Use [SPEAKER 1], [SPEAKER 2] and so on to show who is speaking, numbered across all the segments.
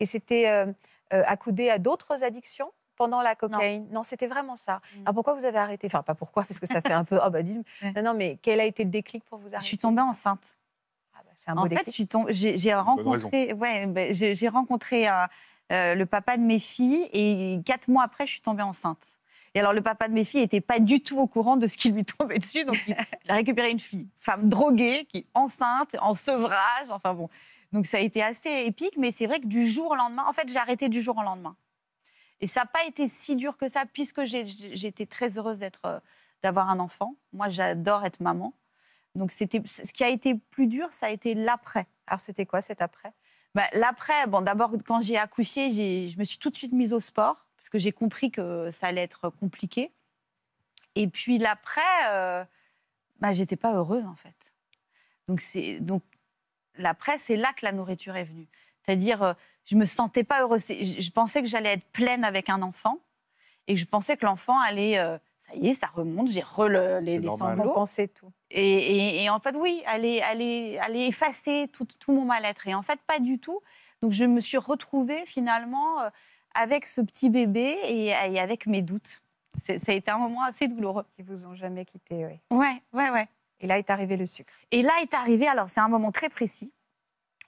[SPEAKER 1] Et c'était euh, euh, accoudé à d'autres addictions pendant la cocaïne? Non, c'était vraiment ça.
[SPEAKER 2] Mm.
[SPEAKER 1] Alors pourquoi vous avez arrêté? Enfin, pas pourquoi, parce que ça fait un peu. Oh, bah, dis
[SPEAKER 2] Ouais.
[SPEAKER 1] Non, non, mais quel a été le déclic pour vous arrêter
[SPEAKER 2] Je suis tombée enceinte.
[SPEAKER 1] Ah, bah, C'est un beau
[SPEAKER 2] En fait,
[SPEAKER 1] déclic.
[SPEAKER 2] suis tom- j'ai rencontré, ouais, j'ai j'ai rencontré euh, euh, le papa de mes filles et quatre mois après, je suis tombée enceinte. Et alors, le papa de mes filles n'était pas du tout au courant de ce qui lui tombait dessus, donc il, il a récupéré une fille, femme droguée, qui est enceinte, en sevrage, enfin bon. Donc ça a été assez épique, mais c'est vrai que du jour au lendemain, en fait, j'ai arrêté du jour au lendemain. Et ça n'a pas été si dur que ça, puisque été très heureuse euh, d'avoir un enfant. Moi, j'adore être maman. Donc, c'était, ce qui a été plus dur, ça a été l'après.
[SPEAKER 1] Alors c'était quoi cet après?
[SPEAKER 2] Bah, L'après, bon, d'abord, quand j'ai accouché, je me suis tout de suite mise au sport, parce que j'ai compris que ça allait être compliqué. Et puis l'après, euh, bah, j'étais pas heureuse, en fait. Donc, c'est, donc l'après, c'est là que la nourriture est venue. C'est-à-dire, euh, je me sentais pas heureuse. Je, pensais que j'allais être pleine avec un enfant, et je pensais que l'enfant allait... euh, ça y est, ça remonte, j'ai re le- les, les sanglots.
[SPEAKER 1] Tout.
[SPEAKER 2] Et, et- et en fait, oui, aller, aller, aller effacer tout, tout mon mal-être. Et en fait, pas du tout. Donc, je me suis retrouvée finalement euh, avec ce petit bébé et, et avec mes doutes. Ça a été un moment assez douloureux.
[SPEAKER 1] Qui vous ont jamais quitté, oui.
[SPEAKER 2] Ouais, ouais, ouais.
[SPEAKER 1] Et là est arrivé le sucre.
[SPEAKER 2] Et là est arrivé, alors c'est un moment très précis,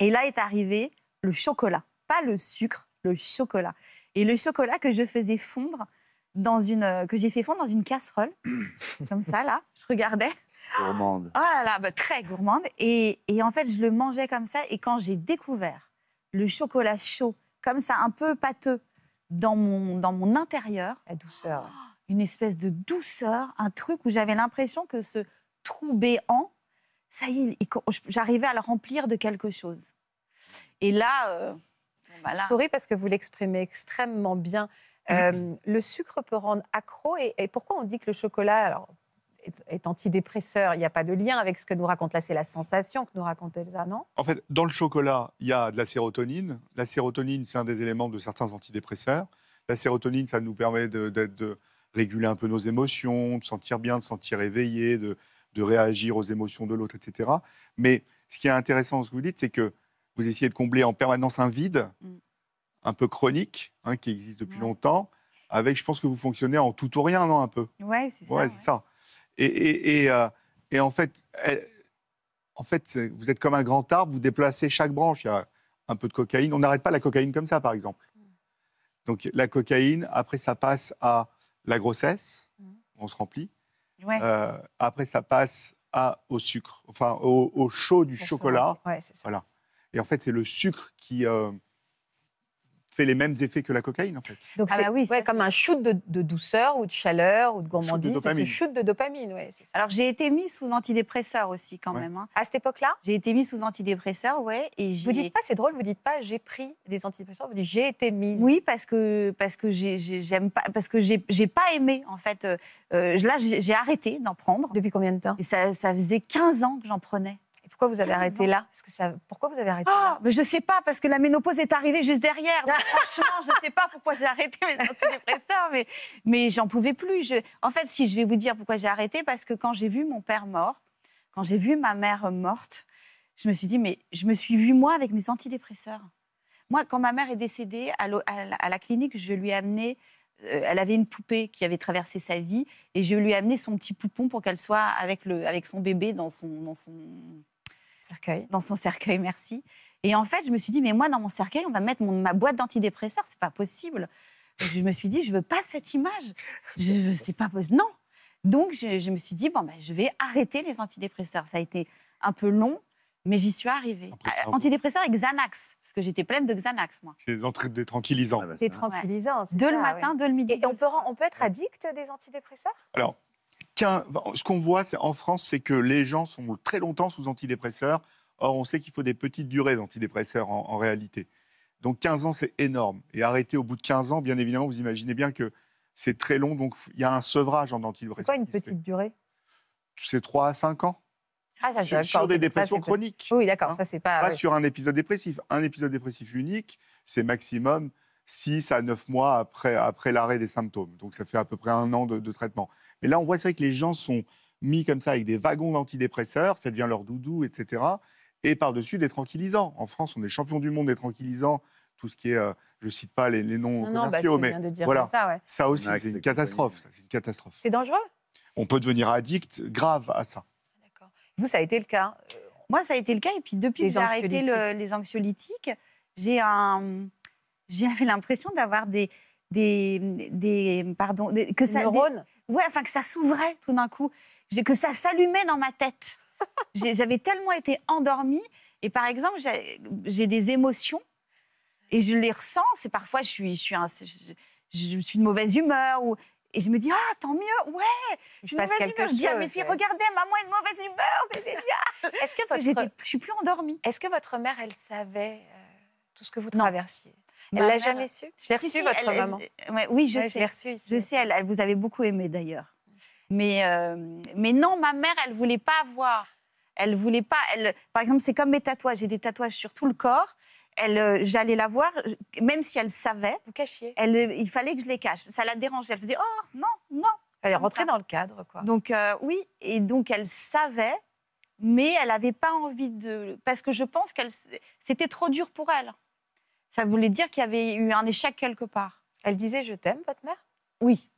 [SPEAKER 2] et là est arrivé le chocolat. Pas le sucre, le chocolat. Et le chocolat que je faisais fondre dans une, euh, que j'ai fait fondre dans une casserole, comme ça, là. Je regardais.
[SPEAKER 3] Gourmande.
[SPEAKER 2] Oh là là, bah, très gourmande. Et, et en fait, je le mangeais comme ça. Et quand j'ai découvert le chocolat chaud, comme ça, un peu pâteux, dans mon, dans mon intérieur,
[SPEAKER 1] La douceur.
[SPEAKER 2] une espèce de douceur, un truc où j'avais l'impression que ce trou béant, ça y est, il- j'arrivais à le remplir de quelque chose. Et là, euh, bon, bah
[SPEAKER 1] souris parce que vous l'exprimez extrêmement bien. Euh, le sucre peut rendre accro. Et, et pourquoi on dit que le chocolat alors, est, est antidépresseur? Il n'y a pas de lien avec ce que nous raconte là. C'est la sensation que nous raconte Elsa, non?
[SPEAKER 3] En fait, dans le chocolat, il y a de la sérotonine. La sérotonine, c'est un des éléments de certains antidépresseurs. La sérotonine, ça nous permet de, d'être- de réguler un peu nos émotions, de sentir bien, de se sentir éveillé, de, de réagir aux émotions de l'autre, etc. Mais ce qui est intéressant dans ce que vous dites, c'est que vous essayez de combler en permanence un vide,
[SPEAKER 2] Mm.
[SPEAKER 3] un peu chronique, hein, qui existe depuis
[SPEAKER 2] Ouais.
[SPEAKER 3] longtemps, avec, je pense que vous fonctionnez en tout ou rien, non, un peu?
[SPEAKER 2] Ouais, c'est ça.
[SPEAKER 3] Ouais,
[SPEAKER 2] ouais.
[SPEAKER 3] c'est ça. Et, et, et, euh, et en fait, elle- en fait vous êtes comme un grand arbre, vous déplacez chaque branche. Il y a un peu de cocaïne. On n'arrête pas la cocaïne comme ça, par exemple. Donc la cocaïne, après, ça passe à la grossesse,
[SPEAKER 1] Mhm.
[SPEAKER 3] on se remplit.
[SPEAKER 2] Ouais.
[SPEAKER 3] Euh, après, ça passe à, au sucre, enfin au, au chaud du chocolat.
[SPEAKER 1] Ouais, ça.
[SPEAKER 3] Voilà. Et en fait, c'est le sucre qui euh, fait les mêmes effets que la cocaïne, en fait.
[SPEAKER 1] Donc
[SPEAKER 2] Ah
[SPEAKER 1] c'est
[SPEAKER 2] bah oui,
[SPEAKER 1] ouais,
[SPEAKER 2] ça,
[SPEAKER 1] comme un shoot de, de douceur ou de chaleur ou de gourmandise. ce
[SPEAKER 3] dopamine.
[SPEAKER 1] shoot de dopamine, ouais, c'est ça.
[SPEAKER 2] Alors, j'ai été mise sous antidépresseur aussi, quand
[SPEAKER 3] Ouais.
[SPEAKER 2] même. hein.
[SPEAKER 1] À cette époque-là,
[SPEAKER 2] J'ai été mise sous antidépresseur, ouais. Et
[SPEAKER 1] vous dites pas, c'est drôle, vous dites pas j'ai pris des antidépresseurs, vous dites j'ai été mise.
[SPEAKER 2] Oui, parce que parce que j'ai- j'ai- j'aime pas parce que j'ai j'ai pas aimé en fait. euh, euh, là, j'ai j'ai arrêté d'en prendre.
[SPEAKER 1] Depuis combien de temps?
[SPEAKER 2] Et ça, ça faisait 15 ans que j'en prenais.
[SPEAKER 1] Pourquoi vous avez
[SPEAKER 2] 15
[SPEAKER 1] arrêté là? Parce que ça... Pourquoi vous avez arrêté
[SPEAKER 2] Ah,
[SPEAKER 1] là?
[SPEAKER 2] mais je sais pas parce que la ménopause est arrivée juste derrière. Donc, franchement, je sais pas pourquoi j'ai arrêté mes antidépresseurs, mais mais j'en pouvais plus. Je- En fait, si je vais vous dire pourquoi j'ai arrêté, parce que quand j'ai vu mon père mort, quand j'ai vu ma mère morte, je me suis dit mais je me suis vue moi avec mes antidépresseurs. Moi, quand ma mère est décédée à, l'hô- à la- à la clinique, je lui ai amené. euh, elle avait une poupée qui avait traversé sa vie et je lui ai amené son petit poupon pour qu'elle soit avec, le, avec son bébé dans son, dans son,
[SPEAKER 1] Cercueil.
[SPEAKER 2] dans son cercueil, merci. Et en fait, je me suis dit, mais moi, dans mon cercueil, on va mettre mon- ma boîte d'antidépresseurs, c'est pas possible. Et je me suis dit, je veux pas cette image. Je sais pas possible. Non. Donc, je, je me suis dit, bon, ben, je vais arrêter les antidépresseurs. Ça a été un peu long, mais j'y suis arrivée.
[SPEAKER 3] Après,
[SPEAKER 2] Euh, antidépresseurs et Xanax, parce que j'étais pleine de Xanax, moi.
[SPEAKER 3] C'est des entrées- des tranquillisants.
[SPEAKER 4] Ah bah,
[SPEAKER 1] C'est c'est
[SPEAKER 2] De
[SPEAKER 1] ça,
[SPEAKER 2] le
[SPEAKER 1] ouais.
[SPEAKER 2] matin, de le midi.
[SPEAKER 1] Et on peut, on peut être addict des antidépresseurs?
[SPEAKER 3] Alors, ce qu'on voit c'est- en France, c'est que les gens sont très longtemps sous antidépresseurs. Or, on sait qu'il faut des petites durées d'antidépresseurs en, en réalité. Donc, 15 ans, c'est énorme. Et arrêter au bout de 15 ans, bien évidemment, vous imaginez bien que c'est très long. Donc, il y a un sevrage en
[SPEAKER 1] C'est
[SPEAKER 3] antidépresseurs.
[SPEAKER 1] quoi une petite durée?
[SPEAKER 3] C'est 3 à 5 ans.
[SPEAKER 1] Ah, ça,
[SPEAKER 3] sur des dépressions
[SPEAKER 1] c'est-
[SPEAKER 3] chroniques.
[SPEAKER 1] Oui, d'accord,
[SPEAKER 3] Hein
[SPEAKER 1] ça c'est pas.
[SPEAKER 3] Pas
[SPEAKER 1] ouais.
[SPEAKER 3] sur un épisode dépressif. Un épisode dépressif unique, c'est maximum 6 à 9 mois après, après l'arrêt des symptômes. Donc ça fait à peu près un an de, de traitement. Mais là, on voit c'est vrai que les gens sont mis comme ça avec des wagons d'antidépresseurs, ça devient leur doudou, etc. Et par-dessus des tranquillisants. En France, on est champion du monde des tranquillisants tout ce qui est, euh, je ne cite pas les, noms non, bah, commerciaux, mais voilà, ça, ça aussi, c'est une catastrophe. C'est une catastrophe.
[SPEAKER 1] C'est dangereux?
[SPEAKER 3] On peut devenir addict grave à ça.
[SPEAKER 1] D'accord. Vous, ça a été le cas
[SPEAKER 2] Moi, ça a été le cas. Et puis depuis que j'ai arrêté les anxiolytiques, j'ai un, j'avais l'impression d'avoir des, des, des, pardon,
[SPEAKER 1] que ça, neurones.
[SPEAKER 2] Ouais, enfin que ça s'ouvrait tout d'un coup, que ça s'allumait dans ma tête. J'avais tellement été endormie. Et par exemple, j'ai des émotions et je les ressens. C'est parfois, je suis, je suis, je, suis de mauvaise humeur ou et je me dis, ah, tant mieux, ouais, je suis de mauvaise humeur. Je dis à mes filles, regardez, maman est de mauvaise humeur, c'est génial. Est-ce que votre... Je suis plus endormie.
[SPEAKER 1] Est-ce que votre mère, elle savait euh, tout ce que vous traversiez? Elle l'a jamais su? Je l'ai reçu, votre maman.
[SPEAKER 2] oui, je sais. Reçu Je sais, elle, vous avait beaucoup aimé d'ailleurs. Mais, euh, mais non, ma mère, elle voulait pas voir. Elle voulait pas. Elle, par exemple, c'est comme mes tatouages. J'ai des tatouages sur tout le corps. Elle, euh, j'allais la voir, même si elle savait.
[SPEAKER 1] Vous cachiez.
[SPEAKER 2] Elle, il fallait que je les cache. Ça la dérangeait. Elle faisait oh non non.
[SPEAKER 1] Elle est rentrée dans le cadre, quoi.
[SPEAKER 2] Donc oui, et donc elle savait, mais elle n'avait pas envie de, parce que je pense qu'elle, c'était trop dur pour elle. Ça voulait dire qu'il y avait eu un échec quelque part.
[SPEAKER 1] Elle disait je t'aime, votre mère?
[SPEAKER 2] Oui.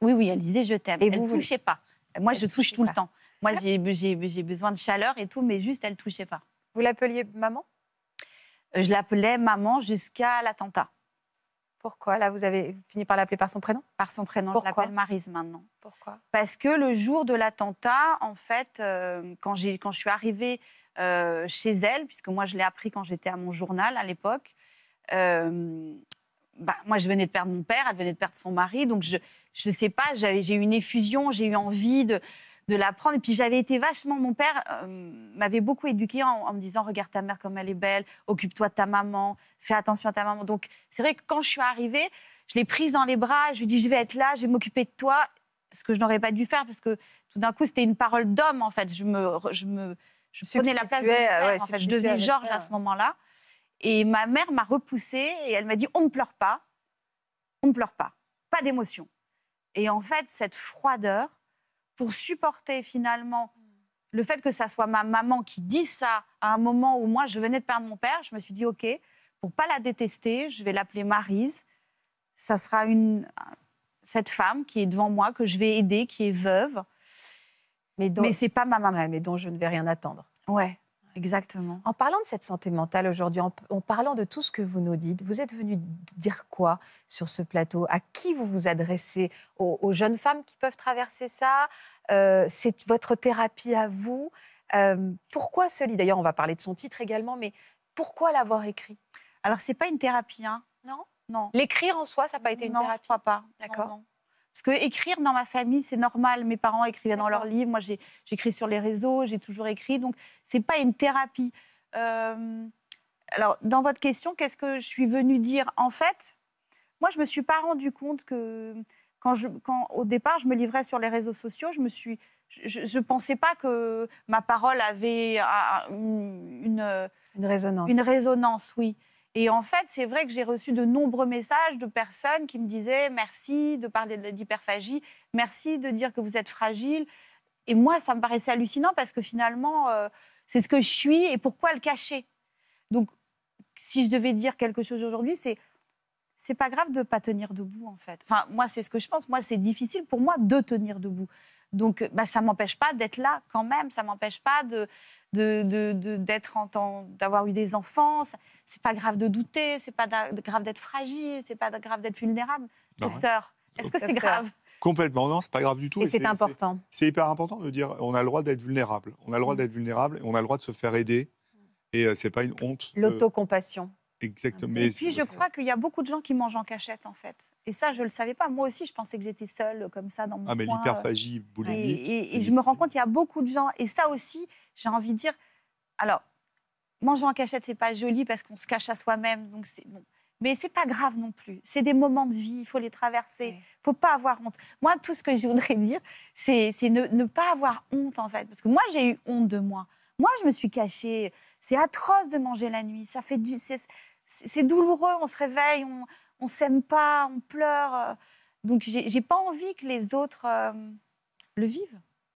[SPEAKER 2] Oui, oui, elle disait je t'aime. Et vous ne touchez pas. Moi, je touche tout le temps. Moi, j'ai besoin de chaleur et tout, mais juste, elle ne touchait pas.
[SPEAKER 1] Vous l'appeliez maman?
[SPEAKER 2] Euh, Je l'appelais maman jusqu'à l'attentat.
[SPEAKER 1] Pourquoi? Là, vous avez fini par l'appeler par son prénom?
[SPEAKER 2] Par son prénom, je l'appelle Marise maintenant.
[SPEAKER 1] Pourquoi?
[SPEAKER 2] Parce que le jour de l'attentat, en fait, euh, quand, quand je suis arrivée euh, chez elle, puisque moi, je l'ai appris quand j'étais à mon journal à l'époque, bah, moi, je venais de perdre mon père, elle venait de perdre son mari, donc je ne sais pas, j'ai eu une effusion, j'ai eu envie de, de l'apprendre. Et puis j'avais été vachement, mon père euh, m'avait beaucoup éduquée en, me disant regarde ta mère comme elle est belle, occupe-toi de ta maman, fais attention à ta maman. Donc c'est vrai que quand je suis arrivée, je l'ai prise dans les bras, je lui dis je vais être là, je vais m'occuper de toi, ce que je n'aurais pas dû faire parce que tout d'un coup c'était une parole d'homme en fait. Je me, je me, je prenais la place de mon père, en fait. Je devenais Georges à ce moment-là. Et ma mère m'a repoussée et elle m'a dit on ne pleure pas, on ne pleure pas, pas d'émotion. Et en fait cette froideur pour supporter finalement le fait que ça soit ma maman qui dit ça à un moment où moi je venais de perdre mon père, je me suis dit ok, pour pas la détester, je vais l'appeler Marise. Ça sera une cette femme qui est devant moi que je vais aider, qui est veuve. Mais, dont, mais c'est pas ma maman,
[SPEAKER 1] mais dont je ne vais rien attendre.
[SPEAKER 2] Ouais. Exactement.
[SPEAKER 1] En parlant de cette santé mentale aujourd'hui, en, parlant de tout ce que vous nous dites, vous êtes venu dire quoi sur ce plateau? À qui vous vous adressez? Aux, jeunes femmes qui peuvent traverser ça? Euh, C'est votre thérapie à vous? Euh, Pourquoi ce livre D'ailleurs, on va parler de son titre également, mais pourquoi l'avoir écrit?
[SPEAKER 2] Alors, c'est pas une thérapie, hein?
[SPEAKER 1] Non?
[SPEAKER 2] Non.
[SPEAKER 1] L'écrire en soi, ça n'a pas été une thérapie
[SPEAKER 2] Non, je crois pas.
[SPEAKER 1] D'accord.
[SPEAKER 2] Parce que écrire dans ma famille, c'est normal. Mes parents écrivaient dans leurs livres. Moi, j'écris sur les réseaux, j'ai toujours écrit. Donc, c'est pas une thérapie. Euh, alors, dans votre question, qu'est-ce que je suis venue dire? En fait, moi, je me suis pas rendu compte que quand, je, quand au départ, je me livrais sur les réseaux sociaux, je me suis, je ne pensais pas que ma parole avait une,
[SPEAKER 1] une résonance.
[SPEAKER 2] Une résonance, oui. Et en fait, c'est vrai que j'ai reçu de nombreux messages de personnes qui me disaient merci de parler de l'hyperphagie, merci de dire que vous êtes fragile. Et moi, ça me paraissait hallucinant parce que finalement, euh, c'est ce que je suis et pourquoi le cacher? Donc, si je devais dire quelque chose aujourd'hui, c'est c'est pas grave de pas tenir debout en fait. Enfin, moi, c'est ce que je pense. Moi, c'est difficile pour moi de tenir debout. Donc, bah, ça m'empêche pas d'être là quand même. Ça m'empêche pas de d'être de, en d'avoir eu des enfants. C'est pas grave de douter, c'est pas grave d'être fragile, c'est pas grave d'être vulnérable. Bah Docteur, est-ce que c'est grave?
[SPEAKER 3] Complètement, non, c'est pas grave du tout.
[SPEAKER 1] Et, c'est important.
[SPEAKER 3] C'est hyper important de dire on a le droit d'être vulnérable. On a le droit d'être vulnérable et on a le droit de se faire aider. Et euh, c'est pas une honte.
[SPEAKER 1] L'autocompassion.
[SPEAKER 3] Exactement.
[SPEAKER 2] Et puis, je crois qu'il y a beaucoup de gens qui mangent en cachette, en fait. Et ça, je ne le savais pas. Moi aussi, je pensais que j'étais seule, comme ça, dans mon
[SPEAKER 3] Ah, mais l'hyperphagie boulimique.
[SPEAKER 2] Et, et je me rends compte qu'il y a beaucoup de gens. Et ça aussi, j'ai envie de dire. Alors, manger en cachette, c'est pas joli parce qu'on se cache à soi-même. Donc, c'est bon. Mais c'est pas grave non plus. C'est des moments de vie, il faut les traverser. Il faut pas avoir honte. Moi, tout ce que je voudrais dire, c'est ne, ne pas avoir honte, en fait. Parce que moi, j'ai eu honte de moi. Moi, je me suis cachée. C'est atroce de manger la nuit. Ça fait du, c'est douloureux. On se réveille, on, on s'aime pas, on pleure. Donc, j'ai pas envie que les autres euh, le vivent.